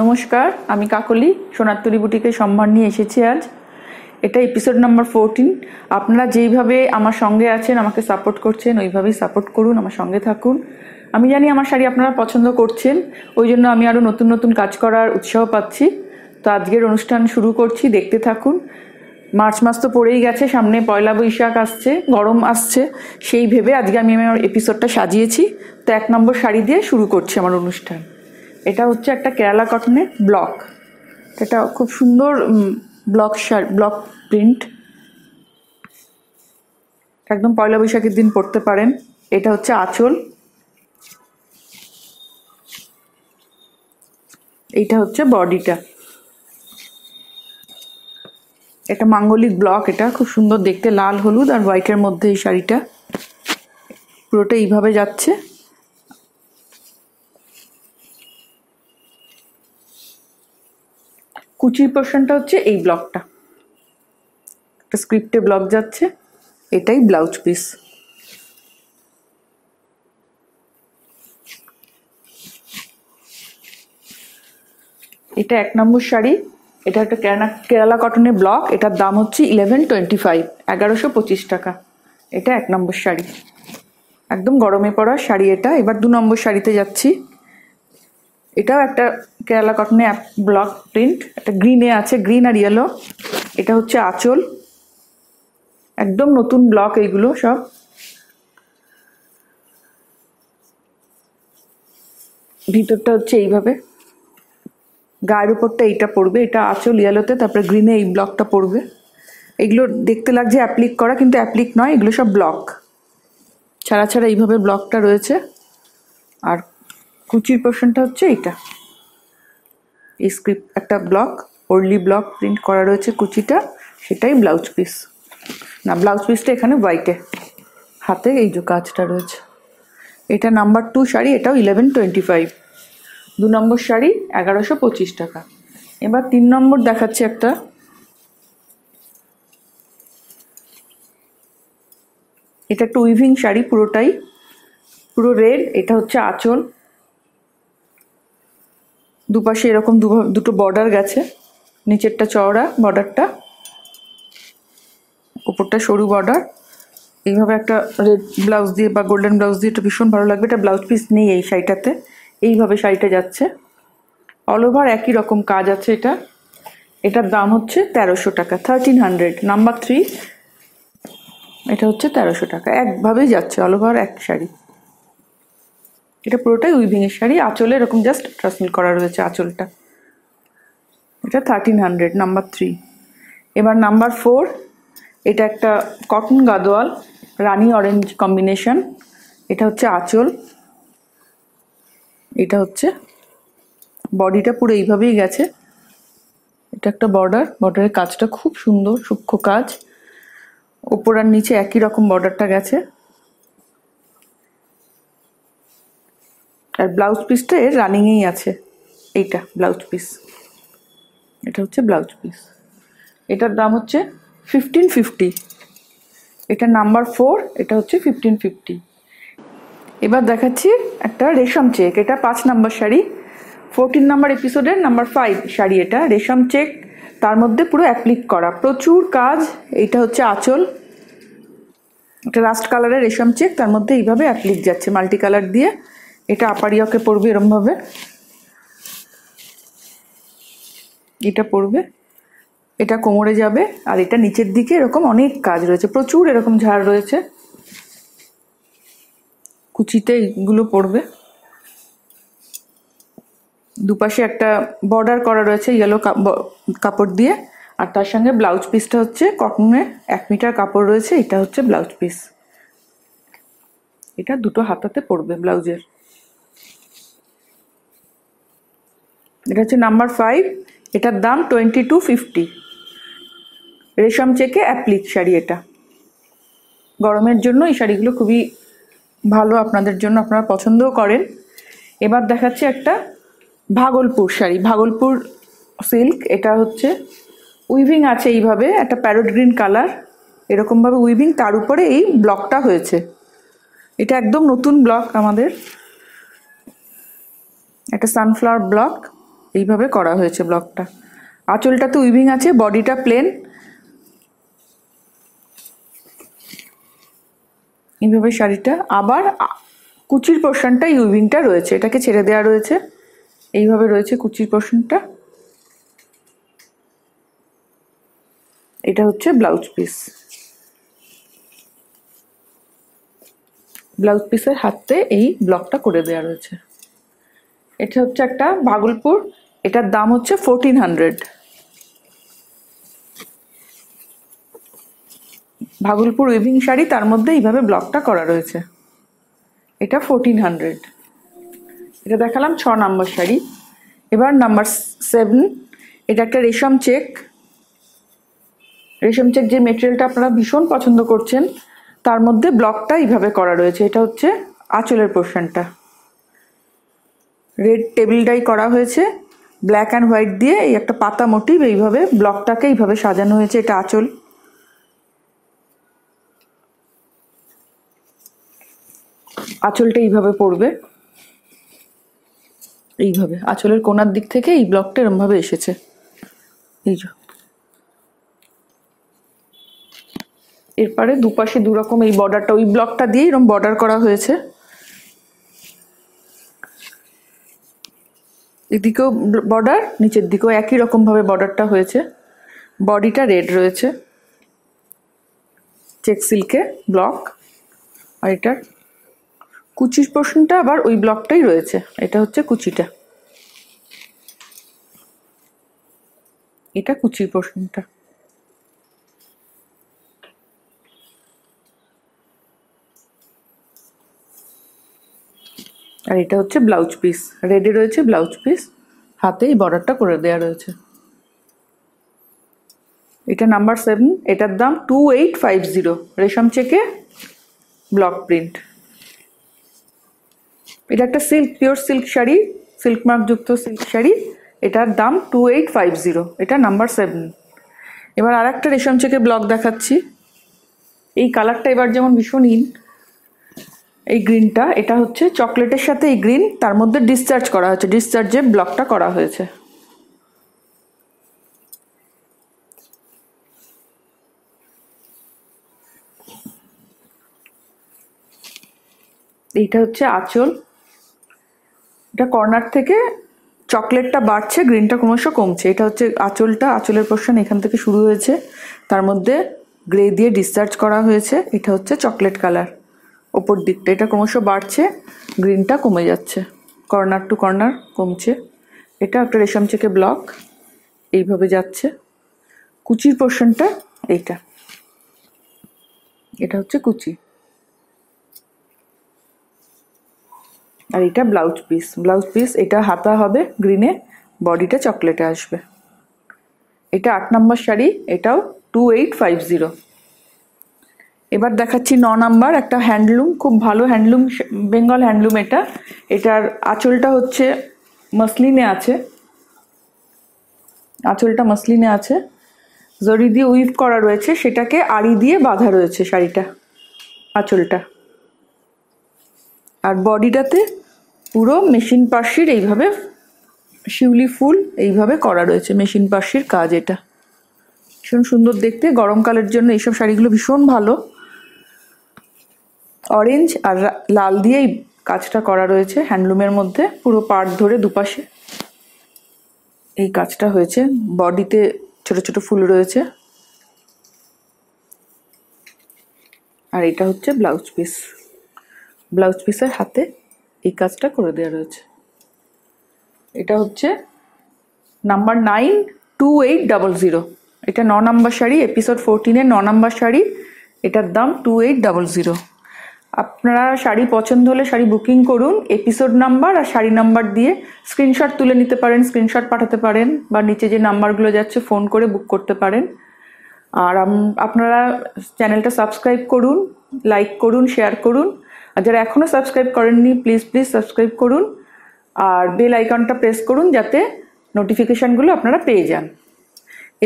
নমস্কার, আমি কাকলি সোনারতলি বুটিকে সম্মান নিয়ে এসেছি আজ। এটা এপিসোড নাম্বার ফোরটিন আপনারা যেইভাবে আমার সঙ্গে আছেন, আমাকে সাপোর্ট করছেন, ওইভাবেই সাপোর্ট করুন, আমার সঙ্গে থাকুন। আমি জানি আমার শাড়ি আপনারা পছন্দ করছেন ওই জন্য আমি আরও নতুন নতুন কাজ করার উৎসাহ পাচ্ছি। তো আজকের অনুষ্ঠান শুরু করছি, দেখতে থাকুন। মার্চ মাস তো পড়েই গেছে, সামনে পয়লা বৈশাখ আসছে, গরম আসছে। সেই ভেবে আজকে আমি আমার এপিসোডটা সাজিয়েছি। তো এক নম্বর শাড়ি দিয়ে শুরু করছি আমার অনুষ্ঠান। এটা হচ্ছে একটা কেরালা কটনের ব্লক এটা খুব সুন্দর ব্লক শাড়ি ব্লক প্রিন্ট একদম পয়লা বৈশাখের দিন পরতে পারেন। এটা হচ্ছে আঁচল। এইটা হচ্ছে বডিটা। এটা মাঙ্গলিক ব্লক এটা খুব সুন্দর দেখতে লাল, হলুদ আর হোয়াইটের মধ্যে এই শাড়িটা। পুরোটা এইভাবে যাচ্ছে। কুচির পোর্শনটা হচ্ছে এই ব্লকটা একটা স্ক্রিপ্টে ব্লক যাচ্ছে, এটাই ব্লাউজ পিস এটা এক নম্বর শাড়ি, এটা একটা কেরালা কেরালা কটনের ব্লক এটার দাম হচ্ছে ইলেভেন টোয়েন্টি ফাইভ এগারোশো পঁচিশ টাকা। এটা এক নম্বর শাড়ি। একদম গরমে পড়া শাড়ি এটা। এবার দু নম্বর শাড়িতে যাচ্ছি। এটাও একটা কেরালা কটনে ব্লক প্রিন্ট একটা গ্রিনে আছে গ্রিন আর ইয়েলো এটা হচ্ছে আঁচল। একদম নতুন ব্লক এইগুলো সব। ভিতরটা হচ্ছে এইভাবে। গায়ের উপরটা এইটা পড়বে, এটা আঁচল ইয়েলোতে তারপরে গ্রিনে এই ব্লকটা পড়বে। এগুলো দেখতে লাগছে অ্যাপ্লিক করা, কিন্তু অ্যাপ্লিক নয়, এগুলো সব ব্লক ছাড়া ছাড়া এইভাবে ব্লকটা রয়েছে। আর কুচির পোর্শনটা হচ্ছে এইটা। এই স্ক্রিপ্ট একটা ব্লক ওরলি ব্লক প্রিন্ট করা রয়েছে কুচিটা, সেটাই ব্লাউজ পিস না ব্লাউজ পিসটা এখানে হোয়াইটে হাতে এই যে কাজটা রয়েছে। এটা নাম্বার টু শাড়ি, এটাও ইলেভেন টোয়েন্টি ফাইভ দু নম্বর শাড়ি, এগারোশো পঁচিশ টাকা। এবার তিন নম্বর দেখাচ্ছে একটা। এটা একটা উইভিং শাড়ি, পুরোটাই। পুরো রেড এটা হচ্ছে আঁচল। দুপাশে এরকম দুটো বর্ডার গেছে। নিচেরটা চওড়া বর্ডারটা উপরটা সরু বর্ডার এইভাবে একটা রেড ব্লাউজ দিয়ে বা গোল্ডেন ব্লাউজ দিয়ে এটা ভীষণ ভালো লাগবে। এটা ব্লাউজ পিস নেই এই শাড়িটাতে। এইভাবে শাড়িটা যাচ্ছে। অল ওভার একই রকম কাজ আছে এটা। এটার দাম হচ্ছে তেরোশো টাকা থার্টিন হান্ড্রেড নাম্বার থ্রি এটা হচ্ছে তেরোশো টাকা। একভাবেই যাচ্ছে অল ওভার এক শাড়ি। এটা পুরোটাই উইভিংয়ের শাড়ি। আঁচলে এরকম জাস্ট ট্রাসমিল করা রয়েছে আঁচলটা। এটা থার্টিন হান্ড্রেড নাম্বার থ্রি এবার নাম্বার ফোর এটা একটা কটন গাদোয়াল, রানি অরেঞ্জ কম্বিনেশন এটা হচ্ছে আঁচল। এটা হচ্ছে বডিটা পুরো এইভাবেই গেছে। এটা একটা বর্ডার বর্ডারের কাজটা খুব সুন্দর, সূক্ষ্ম কাজ। ওপর আর নিচে একই রকম বর্ডারটা গেছে। আর ব্লাউজ পিসটা এর রানিংয়েই আছে। এইটা ব্লাউজ পিস এটা হচ্ছে ব্লাউজ পিস এটার দাম হচ্ছে ফিফটিন ফিফটি এটা নাম্বার ফোর এটা হচ্ছে ফিফটিন ফিফটি এবার দেখাচ্ছি একটা রেশম চেক এটা পাঁচ নাম্বার শাড়ি। ফোরটিন নাম্বার এপিসোডের নাম্বার ফাইভ শাড়ি এটা, রেশম চেক তার মধ্যে পুরো অ্যাপ্লিক করা। প্রচুর কাজ, এইটা হচ্ছে আঁচল। এটা রাস্ট কালারের রেশম চেক তার মধ্যে এইভাবে অ্যাপ্লিক যাচ্ছে মাল্টি কালার দিয়ে। এটা আপারিয়কে পড়বে এরমভাবে এটা পড়বে, এটা কোমরে যাবে, আর এটা নিচের দিকে এরকম অনেক কাজ রয়েছে, প্রচুর এরকম ঝাড় রয়েছে। কুচিতে এগুলো পড়বে। দুপাশে একটা বর্ডার করা রয়েছে ইয়েলো কাপড় দিয়ে, আর তার সঙ্গে ব্লাউজ পিসটা হচ্ছে কটনের এক মিটার কাপড় রয়েছে, এটা হচ্ছে ব্লাউজ পিস এটা দুটো হাতাতে পড়বে ব্লাউজের এটা হচ্ছে নাম্বার ফাইভ এটার দাম টোয়েন্টি টু ফিফটি রেশম চেকে অ্যাপ্লিক শাড়ি এটা। গরমের জন্য এই শাড়িগুলো খুবই ভালো আপনাদের জন্য, আপনারা পছন্দও করেন। এবার দেখাচ্ছে একটা ভাগলপুর শাড়ি, ভাগলপুর সিল্ক এটা হচ্ছে উইভিং আছে এইভাবে, একটা প্যারোট গ্রিন কালার এরকমভাবে উইভিং তার উপরে এই ব্লকটা হয়েছে। এটা একদম নতুন ব্লক আমাদের। একটা সানফ্লাওয়ার ব্লক এইভাবে করা হয়েছে ব্লকটা। আঁচলটাতে উইভিং আছে, বডিটা প্লেন। এইভাবে শাড়িটা। আবার কুচির পোর্শনটা এই উইভিংটা রয়েছে, এটাকে ছেড়ে দেওয়া রয়েছে। এইভাবে রয়েছে কুচির পোর্শনটা। এটা হচ্ছে ব্লাউজ পিস। ব্লাউজ পিসের হাতে এই ব্লকটা করে দেওয়া রয়েছে। এটা হচ্ছে একটা ভাগলপুর এটার দাম হচ্ছে ফোরটিন হান্ড্রেড ভাগলপুর উইভিং শাড়ি, তার মধ্যে এইভাবে ব্লকটা করা রয়েছে। এটা ফোরটিন হান্ড্রেড এটা দেখালাম ছ নম্বর শাড়ি। এবার নাম্বার সেভেন এটা একটা রেশম চেক রেশম চেক যে মেটেরিয়ালটা আপনারা ভীষণ পছন্দ করছেন, তার মধ্যে ব্লকটা এইভাবে করা রয়েছে। এটা হচ্ছে আঁচলের পোর্শনটা রেড টেবিল ডাই করা হয়েছে। ব্ল্যাক অ্যান্ড হোয়াইট দিয়ে এই একটা পাতা মোটিভ এইভাবে ব্লকটাকে এইভাবে সাজানো হয়েছে, এটা আঁচল। আঁচলটা এইভাবে পড়বে। এইভাবে, আঁচলের কোনার দিক থেকে এই ব্লকটা এরমভাবে এসেছে। এই এরপরে দুপাশে দুরকম এই বর্ডারটা ওই ব্লকটা দিয়ে এরকম বর্ডার করা হয়েছে। এদিকেও বর্ডার নিচের দিকেও একই রকমভাবে বর্ডারটা হয়েছে। বডিটা রেড রয়েছে। চেক সিল্কে ব্লক আর এটার কুচির পোর্শনটা আবার ওই ব্লকটাই রয়েছে। এটা হচ্ছে কুচিটা। এটা কুচির পোর্শনটা আর এটা হচ্ছে ব্লাউজ পিস। রেডি রয়েছে ব্লাউজ পিস। হাতে এই বর্ডারটা করে দেওয়া রয়েছে। এটা নাম্বার সেভেন এটার দাম টু এইট ফাইভ জিরো রেশম চেকে ব্লক প্রিন্ট এটা একটা silk pure silk sari. Silk মার্কযুক্ত সিল্ক শাড়ি। এটার দাম টু এইট ফাইভ জিরো এটা নাম্বার সেভেন এবার আর একটা রেশম চেকে ব্লক দেখাচ্ছি। এই কালারটা এবার যেমন ভীষণ ইন এই গ্রিনটা এটা হচ্ছে চকলেটের সাথে এই গ্রিন তার মধ্যে ডিসচার্জ করা হয়েছে ডিসচার্জে ব্লকটা করা হয়েছে। এইটা হচ্ছে আঁচল। এটা কর্নার থেকে চকলেটটা বাড়ছে গ্রিনটা ক্রমশ কমছে। এটা হচ্ছে আঁচলটা, আঁচলের পোর্শন এখান থেকে শুরু হয়েছে। তার মধ্যে গ্রে দিয়ে ডিসচার্জ করা হয়েছে। এটা হচ্ছে চকলেট কালার ওপর দিকটা, এটা ক্রমশ বাড়ছে গ্রিনটা কমে যাচ্ছে কর্নার টু কর্নার কমছে। এটা একটা রেশম চেকে ব্লক এইভাবে যাচ্ছে। কুচির পোর্শনটা এইটা। এটা হচ্ছে কুচি। আর এটা ব্লাউজ পিস ব্লাউজ পিস এটা হাতা হবে গ্রিনে বডিটা চকলেটে আসবে। এটা আট নম্বর শাড়ি, এটাও টু এইট ফাইভ জিরো এবার দেখাচ্ছি ন নাম্বার, একটা হ্যান্ডলুম, খুব ভালো হ্যান্ডলুম, বেঙ্গল হ্যান্ডলুম এটা। এটার আঁচলটা হচ্ছে মসলিনে আছে। আঁচলটা মসলিনে আছে। জরি দিয়ে উইভ করা রয়েছে, সেটাকে আড়ি দিয়ে বাঁধা রয়েছে শাড়িটা, আঁচলটা। আর বডিটাতে পুরো মেশিন পার্সির এইভাবে, শিউলি ফুল এইভাবে করা রয়েছে, মেশিন পার্সির কাজ এটা। ভীষণ সুন্দর দেখতে, গরমকালের জন্য এইসব শাড়িগুলো ভীষণ ভালো। অরেঞ্জ আর লাল দিয়েই কাজটা করা রয়েছে হ্যান্ডলুমের মধ্যে, পুরো পার্ট ধরে দুপাশে। এই কাজটা হয়েছে। বডিতে ছোট ছোট ফুল রয়েছে। আর এটা হচ্ছে ব্লাউজ পিস ব্লাউজ পিসের হাতে এই কাজটা করে দেওয়া রয়েছে। এটা হচ্ছে number nine two eight double zero এটা ন নাম্বার শাড়ি এপিসোড ফোরটিনের ন নাম্বার শাড়ি। এটার দাম টু এইট ডাবল জিরো আপনারা শাড়ি পছন্দ হলে শাড়ি বুকিং করুন এপিসোড নাম্বার আর শাড়ি নাম্বার দিয়ে স্ক্রিনশট তুলে নিতে পারেন স্ক্রিনশট পাঠাতে পারেন বা নিচে যে নাম্বারগুলো যাচ্ছে ফোন করে বুক করতে পারেন। আর আপনারা চ্যানেলটা সাবস্ক্রাইব করুন লাইক করুন শেয়ার করুন। আর যারা এখনও সাবস্ক্রাইব করেননি প্লিজ প্লিজ সাবস্ক্রাইব করুন। আর বেল আইকনটা প্রেস করুন যাতে নোটিফিকেশানগুলো আপনারা পেয়ে যান।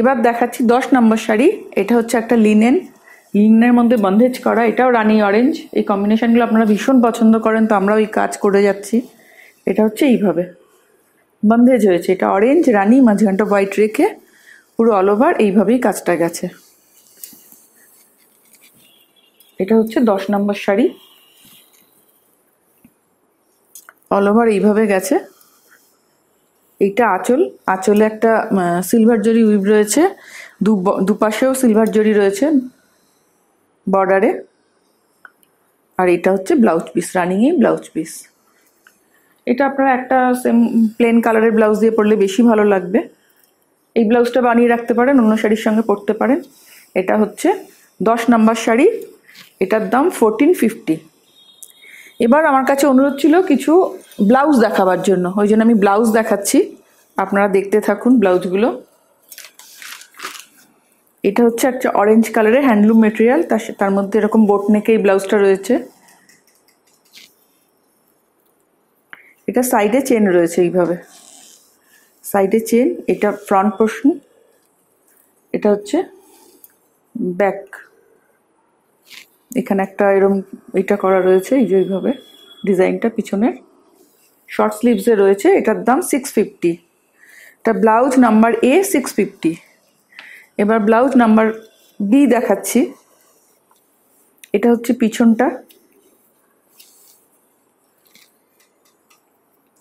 এবার দেখাচ্ছি দশ নম্বর শাড়ি, এটা হচ্ছে একটা লিনেন লিনেনের মধ্যে বন্ধেজ করা, এটাও রানি অরেঞ্জ এই কম্বিনেশনগুলো আপনারা ভীষণ পছন্দ করেন, তো আমরাও এই কাজ করে যাচ্ছি। এটা হচ্ছে এইভাবে। বন্ধেজ হয়েছে। এটা অরেঞ্জ রানি মাঝখানটা হোয়াইট রেখে পুরো অল ওভার এইভাবেই কাজটা গেছে। এটা হচ্ছে দশ নম্বর শাড়ি। অল ওভার এইভাবে গেছে। এইটা আঁচল। আঁচলে একটা সিলভার জরি উইভ রয়েছে। দুপাশেও সিলভার জরি রয়েছে। বর্ডারে আর এটা হচ্ছে ব্লাউজ পিস রানিংয়ে ব্লাউজ পিস এটা আপনারা একটা সেম প্লেন কালারের ব্লাউজ দিয়ে পরলে বেশি ভালো লাগবে। এই ব্লাউজটা বানিয়ে রাখতে পারেন, অন্য শাড়ির সঙ্গে পরতে পারেন। এটা হচ্ছে দশ নাম্বার শাড়ি, এটার দাম ফোরটিন ফিফটি এবার আমার কাছে অনুরোধ ছিল কিছু ব্লাউজ দেখাবার জন্য। ওই জন্য আমি ব্লাউজ দেখাচ্ছি। আপনারা দেখতে থাকুন ব্লাউজগুলো এটা হচ্ছে একটা অরেঞ্জ কালারের হ্যান্ডলুম মেটেরিয়াল তার মধ্যে এরকম বোট নেকে এই ব্লাউজটা রয়েছে। এটা সাইডে চেন রয়েছে এইভাবে। সাইডে চেন এটা ফ্রন্ট পোর্শন এটা হচ্ছে ব্যাক এখানে একটা এরম এটা করা রয়েছে, এই যে এইভাবে। ডিজাইনটা পিছনের। শর্ট স্লিভসে রয়েছে, এটার দাম সিক্স ফিফটি এটা blouse number A six fifty এবার ব্লাউজ নাম্বার বি দেখাচ্ছি। এটা হচ্ছে পিছনটা।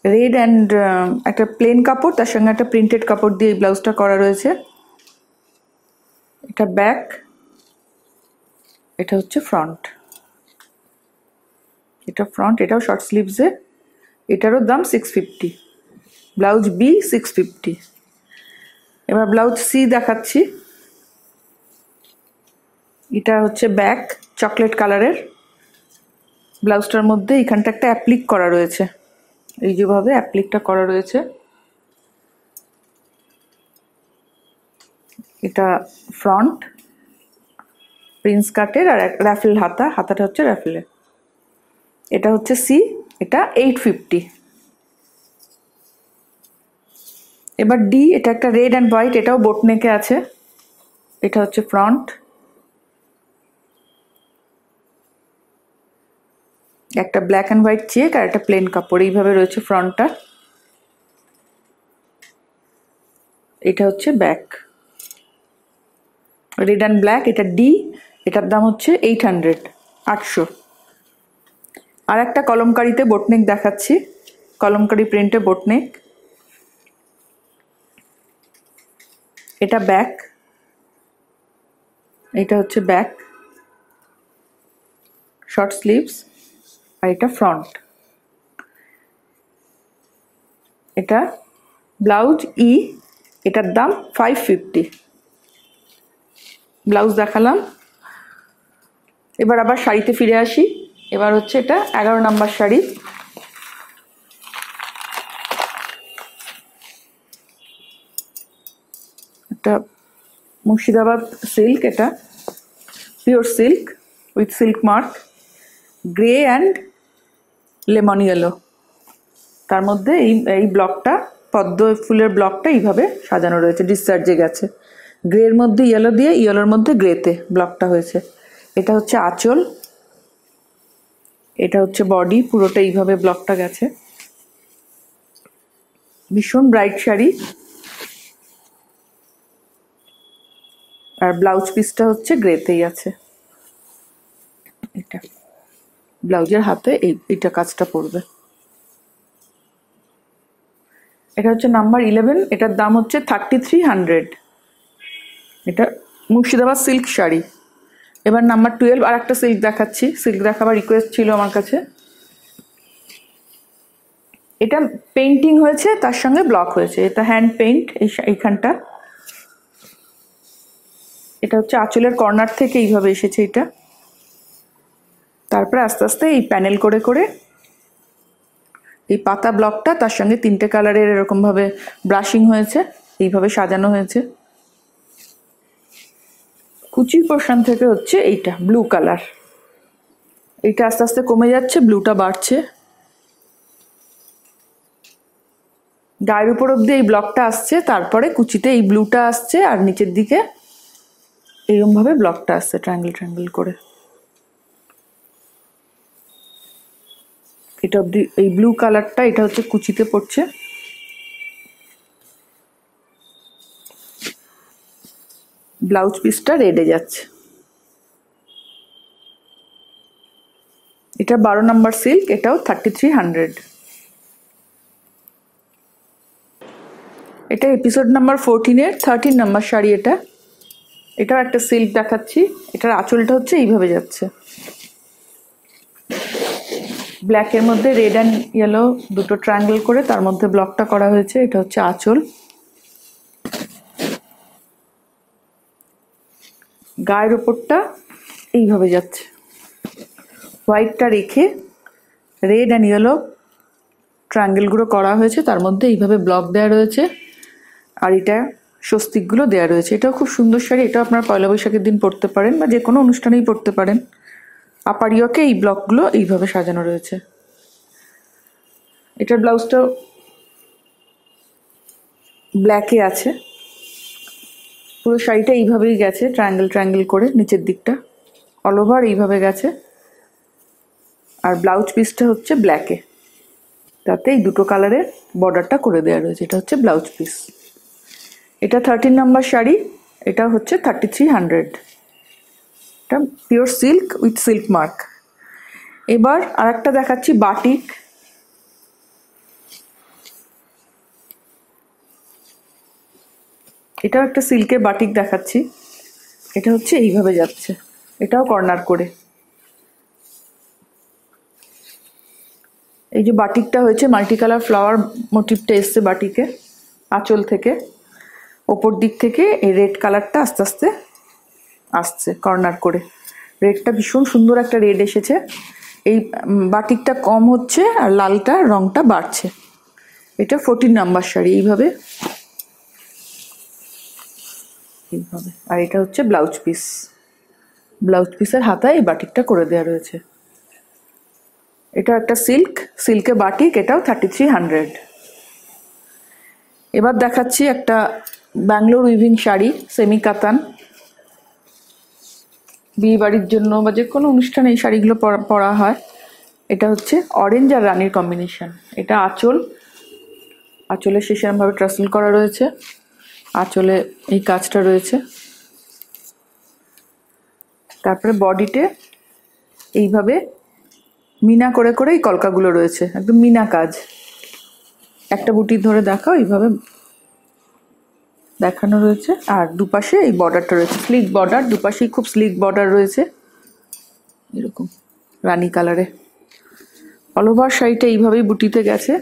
রেড অ্যান্ড একটা প্লেন কাপড়, তার সঙ্গে একটা প্রিন্টেড কাপড় দিয়ে এই ব্লাউজটা করা রয়েছে। এটা ব্যাক এটা হচ্ছে ফ্রন্ট এটা ফ্রন্ট এটাও শর্ট স্লিভসে এটারও দাম six fifty blouse B six fifty এবার ব্লাউজ সি দেখাচ্ছি। এটা হচ্ছে ব্যাক চকলেট কালারের। ব্লাউজটার মধ্যে এখানটা একটা অ্যাপ্লিক করা রয়েছে। এই যেভাবে অ্যাপ্লিকটা করা রয়েছে। এটা ফ্রন্ট, প্রিন্স কাটের আর র্যাফেল হাতা, হাতাটা হচ্ছে র্যাফেলের এটা হচ্ছে সি, এটা এইট ফিফটি। এবার ডি, এটা একটা রেড অ্যান্ড হোয়াইট, এটাও বোটনেকে আছে। এটা হচ্ছে ফ্রন্ট। একটা ব্ল্যাক অ্যান্ড হোয়াইট চেক আর একটা প্লেন কাপড়, এইভাবে রয়েছে ফ্রন্টটা এটা হচ্ছে ব্যাক রেড অ্যান্ড ব্ল্যাক এটা ডি এটার দাম হচ্ছে এইট হান্ড্রেড আটশো। আর একটা কলমকারিতে বোটনেক দেখাচ্ছি। কলমকারি প্রিন্টে বোটনেক এটা ব্যাক এটা হচ্ছে ব্যাক শর্ট স্লিভস আর এটা ফ্রন্ট এটা ব্লাউজ ই এটার দাম ফাইভ ফিফটি ব্লাউজ দেখালাম। এবার আবার শাড়িতে ফিরে আসি। এবার হচ্ছে এটা এগারো নাম্বার শাড়ি। এটা মুর্শিদাবাদ সিল্ক এটা। Pure silk with silk mark grey and lemon yellow তার মধ্যে এই এই ব্লকটা পদ্ম ফুলের ব্লকটা এইভাবে সাজানো রয়েছে ডিসচার্জে গেছে। গ্রের মধ্যে ইয়েলো দিয়ে ইয়েলোর মধ্যে গ্রেতে ব্লকটা হয়েছে। এটা হচ্ছে আঁচল। এটা হচ্ছে বডি পুরোটা এইভাবে ব্লকটা গেছে। ভীষণ ব্রাইট শাড়ি। আর ব্লাউজ পিসটা হচ্ছে গ্রেতেই আছে। এটা। ব্লাউজের হাতে এই এটা কাজটা পড়বে এটা হচ্ছে নাম্বার ইলেভেন এটার দাম হচ্ছে থার্টি থ্রি হান্ড্রেড এটা মুর্শিদাবাদ সিল্ক শাড়ি। এবার নাম্বার টুয়েলভ আর একটা সিল্ক দেখাচ্ছি। সিল্ক দেখাবার রিকোয়েস্ট ছিল আমার কাছে। এটা পেন্টিং হয়েছে, তার সঙ্গে ব্লক হয়েছে। এটা হ্যান্ড পেইন্ট এই এইখানটা। এটা হচ্ছে আঁচলের কর্নার থেকে এইভাবে এসেছে এটা। তারপরে আস্তে আস্তে এই প্যানেল করে করে এই পাতা ব্লকটা তার সঙ্গে তিনটে কালারের এরকমভাবে ব্রাশিং হয়েছে, এইভাবে সাজানো হয়েছে। কুচির পোর্শন থেকে হচ্ছে এইটা, ব্লু কালার। এইটা আস্তে আস্তে কমে যাচ্ছে, ব্লুটা বাড়ছে। গায়ের উপর অব্দি এই ব্লকটা আসছে, তারপরে কুচিতে এই ব্লুটা আসছে, আর নিচের দিকে এরকমভাবে ব্লকটা আসছে, ট্রায়াঙ্গেল ট্রায়াঙ্গেল করে। এটা অব্দি, এই ব্লু কালারটা এটা হচ্ছে কুচিতে পড়ছে। ব্লাউজ পিসটা রেডে যাচ্ছে। এটা বারো নাম্বার সিল্ক এটাও থার্টি থ্রি হান্ড্রেড এটা এপিসোড নাম্বার ফোরটিনের থার্টিন নাম্বার শাড়ি এটা। এটাও একটা সিল্ক দেখাচ্ছি। এটার আঁচলটা হচ্ছে এইভাবে যাচ্ছে। ব্ল্যাকের মধ্যে রেড অ্যান্ড ইয়েলো দুটো ট্রায়াঙ্গেল করে তার মধ্যে ব্লকটা করা হয়েছে, এটা হচ্ছে আঁচল। গায়ের ওপরটা এইভাবে যাচ্ছে। হোয়াইটটা রেখে রেড অ্যান্ড ইয়েলো ট্রায়াঙ্গেলগুলো করা হয়েছে, তার মধ্যে এইভাবে ব্লক দেওয়া রয়েছে। আর এটা স্বস্তিকগুলো দেওয়া রয়েছে। এটাও খুব সুন্দর শাড়ি এটা আপনার পয়লা বৈশাখের দিন পরতে পারেন বা যে কোনো অনুষ্ঠানেই পরতে পারেন। আপারিয়কে এই ব্লকগুলো এইভাবে সাজানো রয়েছে। এটার ব্লাউজটাও ব্ল্যাকে আছে। পুরো শাড়িটা এইভাবেই গেছে ট্রায়াঙ্গেল ট্রায়াঙ্গেল করে নিচের দিকটা। অল ওভার এইভাবে গেছে। আর ব্লাউজ পিসটা হচ্ছে ব্ল্যাকে তাতে এই দুটো কালারের বর্ডারটা করে দেওয়া রয়েছে। এটা হচ্ছে ব্লাউজ পিস এটা থার্টিন নাম্বার শাড়ি, এটা হচ্ছে থার্টি থ্রি হান্ড্রেড এটা pure silk with silk mark এবার আর একটা দেখাচ্ছি বাটিক এটাও একটা সিল্কের বাটিক দেখাচ্ছি। এটা হচ্ছে এইভাবে যাচ্ছে। এটাও কর্নার করে। এই যে বাটিকটা হয়েছে মাল্টি কালার ফ্লাওয়ার মোটিভটা এসছে বাটিকে আঁচল থেকে। ওপর দিক থেকে এই রেড কালারটা আস্তে আস্তে আসছে কর্নার করে। রেডটা ভীষণ সুন্দর একটা রেড এসেছে। এই বাটিকটা কম হচ্ছে আর লালটা রংটা বাড়ছে। এটা ফোরটিন নাম্বার শাড়ি এইভাবে। এইভাবে। আর এটা হচ্ছে ব্লাউজ পিস। ব্লাউজ পিসের হাতায় এই বাটিকটা করে দেওয়া রয়েছে। এটা একটা সিল্ক, সিল্কে বাটিক, এটাও থার্টি থ্রি হান্ড্রেড এবার দেখাচ্ছি একটা ব্যাঙ্গালোর উইভিং শাড়ি, সেমি কাতান। বিয়ে বাড়ির জন্য বা যে কোনো অনুষ্ঠানে এই শাড়িগুলো পরা- হয়। এটা হচ্ছে অরেঞ্জ আর রানীর কম্বিনেশন এটা আঁচল। আঁচলের শেষে এরমভাবে ট্রাসেল করা রয়েছে। আঁচলে এই কাজটা রয়েছে। তারপরে বডিতে এইভাবে মিনা করে করে এই কলকাগুলো রয়েছে। একদম মিনা কাজ। একটা বুটি ধরে দেখাও, এইভাবে দেখানো রয়েছে। আর দুপাশে এই বর্ডারটা রয়েছে। স্লিক বর্ডার দুপাশেই খুব স্লিক বর্ডার রয়েছে। এরকম রানী কালারে। অল ওভার শাড়িটা এইভাবেই বুটিতে গেছে।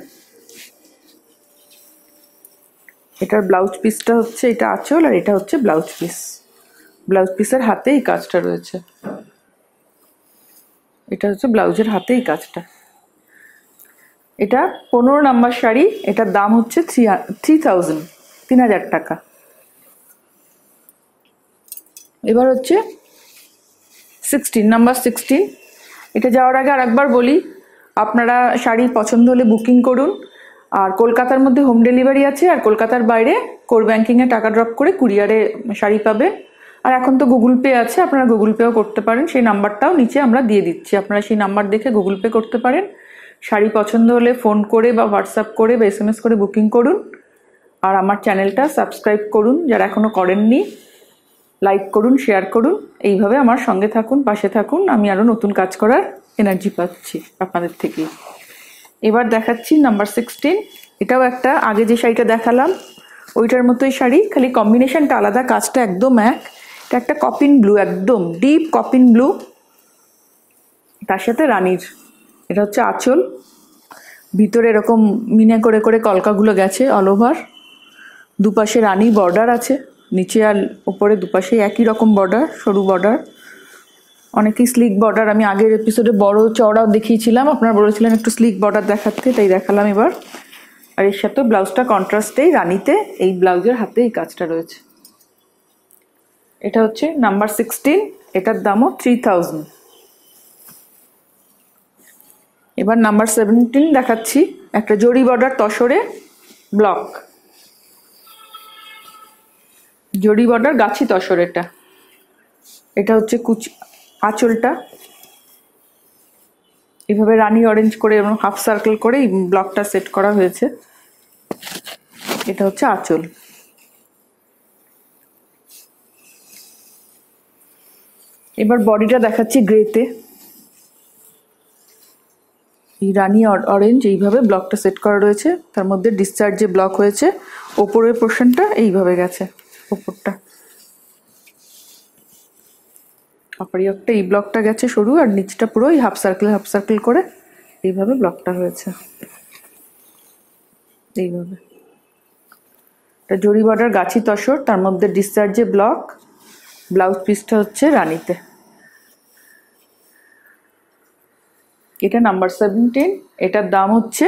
এটার ব্লাউজ পিসটা হচ্ছে, এটা আঁচল আর এটা হচ্ছে ব্লাউজ পিস ব্লাউজ পিসের হাতে এই কাজটা রয়েছে। এটা হচ্ছে ব্লাউজের হাতে এই কাজটা। এটা পনেরো নাম্বার শাড়ি, এটার দাম হচ্ছে থ্রি থ্রি থাউজেন্ড তিন হাজার টাকা। এবার হচ্ছে সিক্সটিন নাম্বার সিক্সটিন এটা যাওয়ার আগে আর একবার বলি, আপনারা শাড়ি পছন্দ হলে বুকিং করুন। আর কলকাতার মধ্যে হোম ডেলিভারি আছে, আর কলকাতার বাইরে কোর ব্যাঙ্কিংয়ে টাকা ড্রপ করে কুরিয়ারে শাড়ি পাবে আর এখন তো গুগল পে আছে, আপনারা গুগল পেও করতে পারেন। সেই নাম্বারটাও নিচে আমরা দিয়ে দিচ্ছি। আপনারা সেই নাম্বার দেখে গুগল পে করতে পারেন। শাড়ি পছন্দ হলে ফোন করে বা হোয়াটসঅ্যাপ করে বা এস করে বুকিং করুন। আর আমার চ্যানেলটা সাবস্ক্রাইব করুন, যারা এখনও করেননি, লাইক করুন, শেয়ার করুন। এইভাবে আমার সঙ্গে থাকুন, পাশে থাকুন। আমি আরও নতুন কাজ করার এনার্জি পাচ্ছি আপনাদের থেকে। এবার দেখাচ্ছি নাম্বার সিক্সটিন এটাও একটা, আগে যে শাড়িটা দেখালাম, ওইটার মতোই শাড়ি, খালি কম্বিনেশনটা আলাদা, কাজটা একদম এক। এটা একটা কপিন ব্লু একদম ডিপ কপিন ব্লু তার সাথে রানীর, এটা হচ্ছে আঁচল। ভিতরে এরকম মিনে করে করে কলকাগুলো গেছে অল ওভার দুপাশে রানি বর্ডার আছে, নিচে আর ওপরে দুপাশে একই রকম বর্ডার সরু বর্ডার অনেকেই স্লিক বর্ডার আমি আগের এপিসোডে বড় চওড়াও দেখিয়েছিলাম, আপনারা বলেছিলেন একটু স্লিক বর্ডার দেখাতে, তাই দেখালাম এবার। আর এর সাথে ব্লাউজটা কন্ট্রাস্টেই রানীতে, এই ব্লাউজের হাতে এই কাজটা রয়েছে। এটা হচ্ছে নাম্বার সিক্সটিন এটার দামও থ্রি থাউজেন্ড এবার নাম্বার সেভেন্টিন দেখাচ্ছি, একটা জরি বর্ডার তসরে ব্লক জরি বর্ডার, গাছি তসর এটা। এটা হচ্ছে কুচি, আঁচলটা। এভাবে রানি অরেঞ্জ করে এবং হাফ সার্কেল করে এই ব্লকটা সেট করা হয়েছে। এটা হচ্ছে আঁচল। এবার বডিটা দেখাচ্ছি গ্রেতে এই রানি অরেঞ্জ এইভাবে ব্লকটা সেট করা রয়েছে। তার মধ্যে ডিসচার্জ যে ব্লক হয়েছে, ওপরের পোর্শনটা এইভাবে গেছে। ওপরটা অপারিয়কটা এই ব্লকটা গেছে সরু আর নিচটা পুরো এই হাফ সার্কেল হাফ সার্কেল করে এইভাবে ব্লকটা হয়েছে। এইভাবে। এটা জরি বর্ডার গাছি তসর, তার মধ্যে ডিসচার্জে ব্লক ব্লাউজ পিসটা হচ্ছে রানিতে। এটা নাম্বার সেভেন্টিন এটার দাম হচ্ছে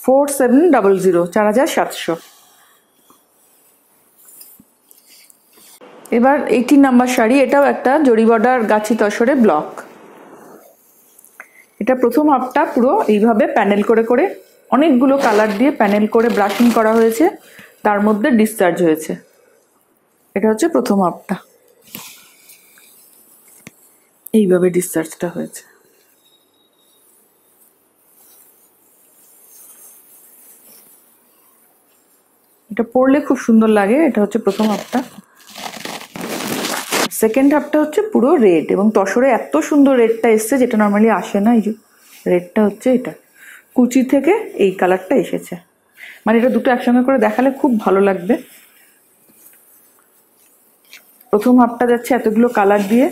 ফোর সেভেন ডাবল জিরো চার হাজার সাতশো। এবার এইটিন নাম্বার শাড়ি, এটাও একটা জরি বর্ডার গাছি তসরে ব্লক এটা প্রথম হাফটা পুরো এইভাবে প্যানেল করে করে, অনেকগুলো কালার দিয়ে প্যানেল করে ব্রাশিং করা হয়েছে, তার মধ্যে ডিসচার্জ হয়েছে। এটা হচ্ছে প্রথম হাফটা। এইভাবে ডিসচার্জটা হয়েছে। এটা পরলে খুব সুন্দর লাগে, এটা হচ্ছে প্রথম হাফটা। সেকেন্ড হাফটা হচ্ছে পুরো রেড এবং তসরে এত সুন্দর রেডটা এসছে যেটা নর্মালি আসে না, এই যে রেডটা হচ্ছে এটা। কুচি থেকে এই কালারটা এসেছে। মানে এটা দুটো একসঙ্গে করে দেখালে খুব ভালো লাগবে। প্রথম হাফটা যাচ্ছে এতগুলো কালার দিয়ে।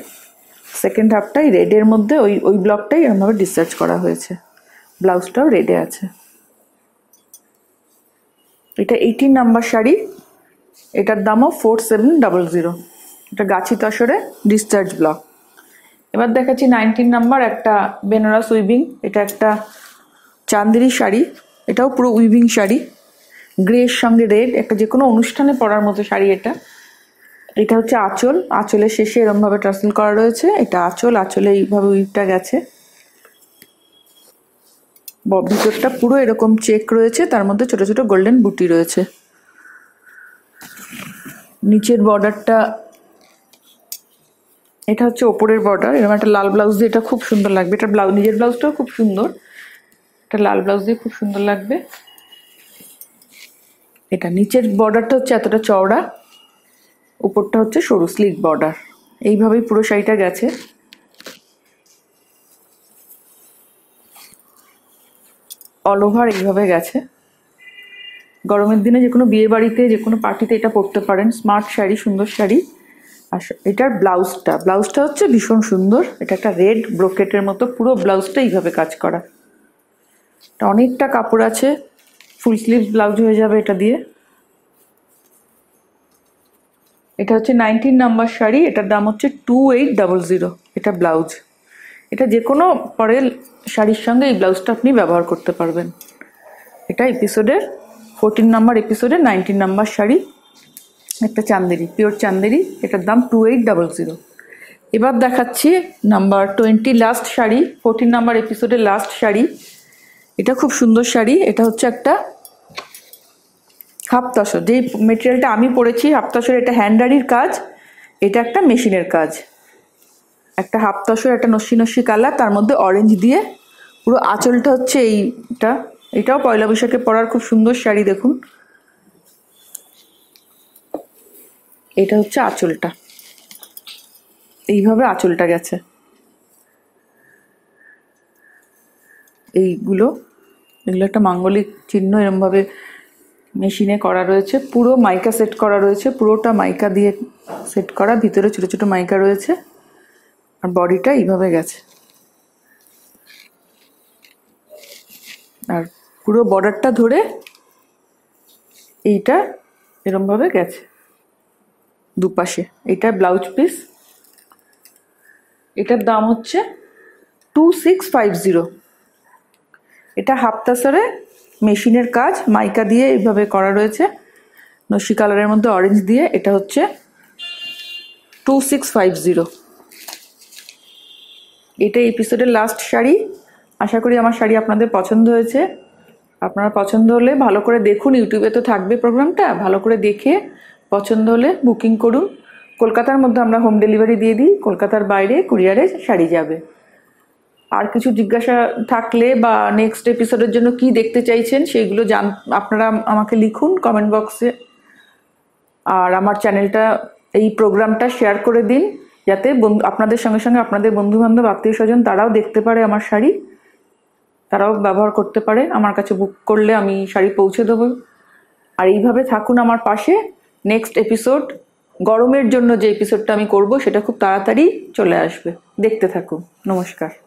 সেকেন্ড হাফটাই রেডের মধ্যে ওই ওই ব্লকটাই এরমভাবে ডিসচার্জ করা হয়েছে। ব্লাউজটাও রেডে আছে। এটা এইটিন নাম্বার শাড়ি। এটার দামও ফোর সেভেন ডাবল জিরো এটা গাছি তসরে ডিসচার্জ ব্লক এবার দেখাচ্ছি নাইনটিন নাম্বার একটা বেনারস উইভিং এটা একটা চান্দেরি শাড়ি, এটাও পুরো উইভিং শাড়ি। গ্রের সঙ্গে রেড একটা যে কোনো অনুষ্ঠানে পরার মতো শাড়ি এটা। এটা হচ্ছে আঁচল, আঁচলের শেষে এরমভাবে টার্সেল করা রয়েছে। এটা আঁচল, আঁচলে এইভাবে উইভটা গেছে। ভিতরটা পুরো এরকম চেক রয়েছে, তার মধ্যে ছোট ছোট গোল্ডেন বুটি রয়েছে। নিচের বর্ডারটা এটা হচ্ছে ওপরের বর্ডার এরকম একটা লাল ব্লাউজ দিয়ে এটা খুব সুন্দর লাগবে। এটা ব্লাউজ নিজের ব্লাউজটাও খুব সুন্দর। এটা লাল ব্লাউজ দিয়ে খুব সুন্দর লাগবে। এটা নিচের বর্ডারটা হচ্ছে এতটা চওড়া, উপরটা হচ্ছে সরু স্লিক বর্ডার এইভাবেই পুরো শাড়িটা গেছে। অল ওভার এইভাবে গেছে। গরমের দিনে যে কোনো বিয়ে বাড়িতে যে কোনো পার্টিতে এটা পরতে পারেন। স্মার্ট শাড়ি, সুন্দর শাড়ি। আর এটার ব্লাউজটা ব্লাউজটা হচ্ছে ভীষণ সুন্দর। এটা একটা রেড ব্রোকেটের মতো, পুরো ব্লাউজটা এইভাবে কাজ করা। এটা অনেকটা কাপড় আছে, ফুল স্লিভ ব্লাউজ হয়ে যাবে এটা দিয়ে। এটা হচ্ছে নাইনটিন নাম্বার শাড়ি, এটার দাম হচ্ছে টু এইট ডাবল জিরো, এটা ব্লাউজ। এটা যে কোনো পরের শাড়ির সঙ্গে এই ব্লাউজটা আপনি ব্যবহার করতে পারবেন। এটা এপিসোডের, ফোরটিন নাম্বার এপিসোডের নাইনটিন নাম্বার শাড়ি। একটা চান্দেরি, পিওর চান্দেরি, এটার দাম টু এইট ডাবল জিরো এবার দেখাচ্ছি number twenty last sari fourteen number এপিসোডের লাস্ট শাড়ি। এটা খুব সুন্দর শাড়ি, এটা হচ্ছে একটা হাফতাসর। যেই মেটেরিয়ালটা আমি পরেছি, হাফতাসর এটা হ্যান্ডারির কাজ, এটা একটা মেশিনের কাজ। একটা হাফতাসর, একটা নস্যি নস্যি কালার, তার মধ্যে অরেঞ্জ দিয়ে পুরো আঁচলটা হচ্ছে এইটা। এটাও পয়লা বৈশাখে পরার খুব সুন্দর শাড়ি, দেখুন। এটা হচ্ছে আঁচলটা। এইভাবে আঁচলটা গেছে। এইগুলো, এগুলো একটা মাঙ্গলিক চিহ্ন, এরমভাবে মেশিনে করা রয়েছে। পুরো মাইকা সেট করা রয়েছে। পুরোটা মাইকা দিয়ে সেট করা। ভিতরে ছোটো ছোটো মাইকা রয়েছে। আর বডিটা এইভাবে গেছে। আর পুরো বর্ডারটা ধরে এইটা এরমভাবে গেছে। দুপাশে। এটা ব্লাউজ পিস এটার দাম হচ্ছে টু সিক্স ফাইভ জিরো এটা হাফতাসরে মেশিনের কাজ, মাইকা দিয়ে এইভাবে করা রয়েছে। নসি কালারের মধ্যে অরেঞ্জ দিয়ে এটা হচ্ছে টু সিক্স ফাইভ জিরো এটা এপিসোডের লাস্ট শাড়ি। আশা করি আমার শাড়ি আপনাদের পছন্দ হয়েছে। আপনারা পছন্দ হলে ভালো করে দেখুন, ইউটিউবে তো থাকবে প্রোগ্রামটা ভালো করে দেখে পছন্দ হলে বুকিং করুন। কলকাতার মধ্যে আমরা হোম ডেলিভারি দিয়ে দিই, কলকাতার বাইরে কুরিয়ারে শাড়ি যাবে। আর কিছু জিজ্ঞাসা থাকলে বা নেক্সট এপিসোডের জন্য কি দেখতে চাইছেন সেইগুলো জান, আপনারা আমাকে লিখুন কমেন্ট বক্সে আর আমার চ্যানেলটা এই প্রোগ্রামটা শেয়ার করে দিন, যাতে বন্ধু আপনাদের সঙ্গে সঙ্গে আপনাদের বন্ধু বান্ধব আত্মীয় স্বজন তারাও দেখতে পারে আমার শাড়ি। তারাও ব্যবহার করতে পারে, আমার কাছে বুক করলে আমি শাড়ি পৌঁছে দেবো। আর এইভাবে থাকুন আমার পাশে। নেক্সট এপিসোড গরমের জন্য যে এপিসোডটা আমি করব, সেটা খুব তাড়াতাড়ি চলে আসবে। দেখতে থাকুন। নমস্কার।